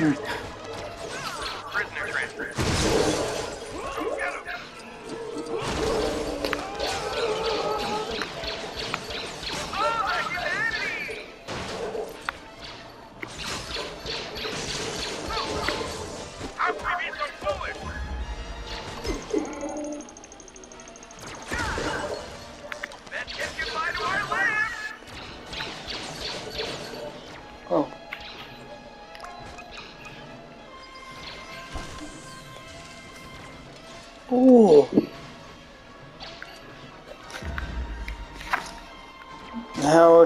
Mm.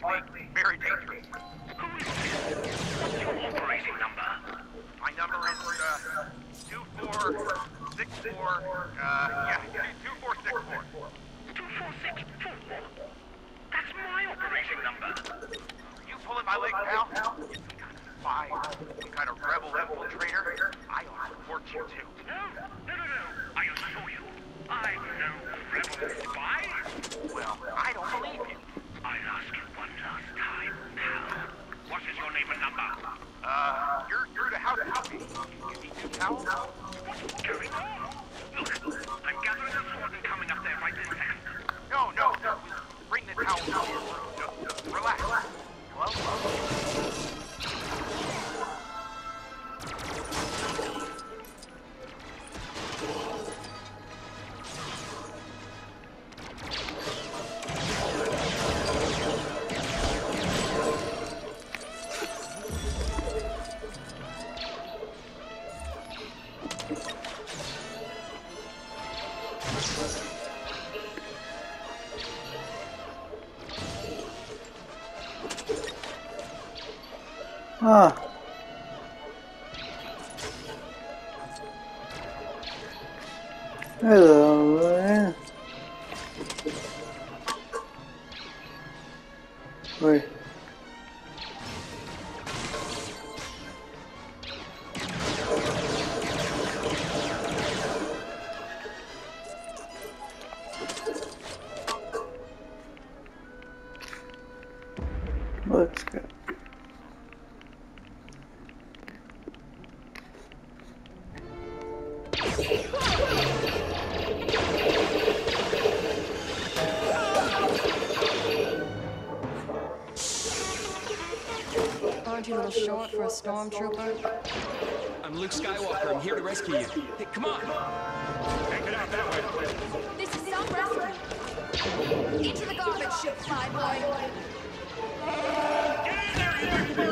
Barkley. Very dangerous. Who is this? Your operating number? My number is, uh, 2464, uh, yeah, Huh. Hello. Eh? Aren't you a little short for a stormtrooper? I'm Luke Skywalker. I'm here to rescue you. Hey, come on! Hey, get out that way. This is South Wrestling. Into the garbage chute, fly, boy. Get in there, you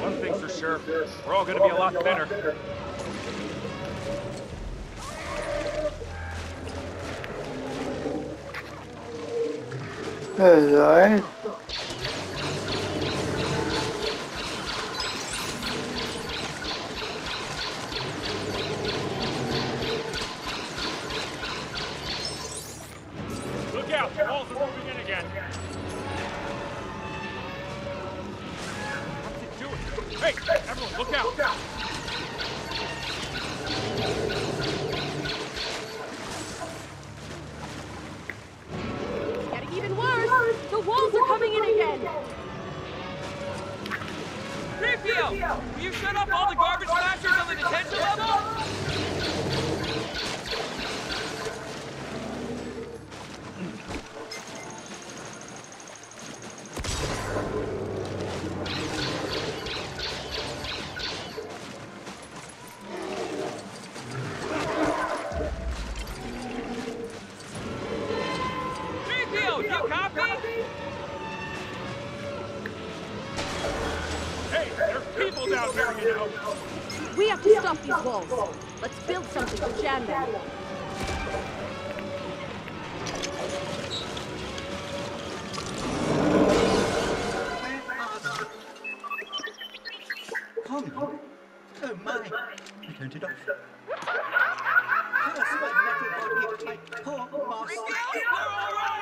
One thing for sure, we're all going to be a lot thinner. That's alright. Hey, everyone, look out! Getting even worse. The walls are coming in again. 3PO! Will you shut up all the garbage smashers people down here, you know. We have to stop these walls. Let's build something to jam them. Holly? Oh my! I turned it off. Curse my metal body, my poor master. Oh,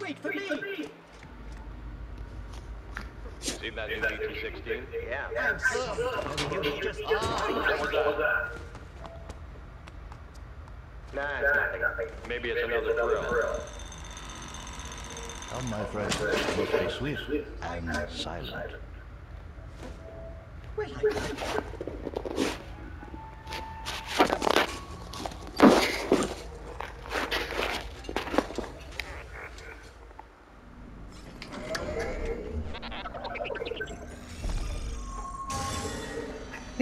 Wait for me! Seen that new BT-16? Yeah. I'm so you just Nah, it's nothing. Maybe it's another drill. Come, my friend, be swift and silent. Well,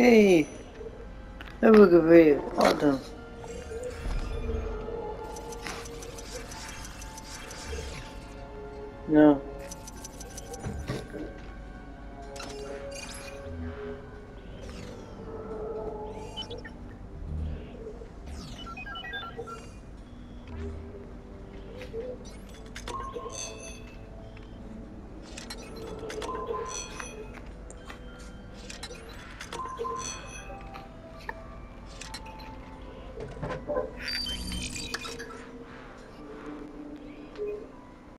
Hey, that was a very awesome. No.